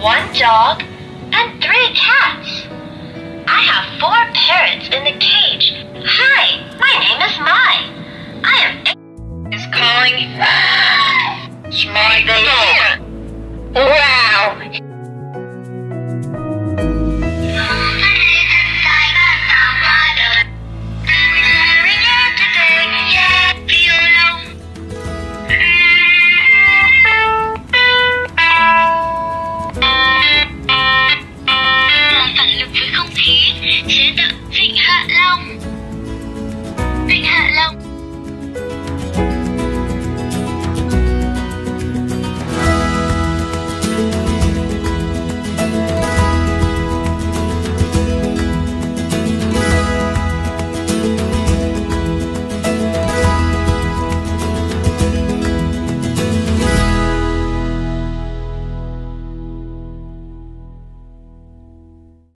One dog, and three cats. I have four parrots in the cage. Hi, my name is Mai. I am is calling. Smile. Wow.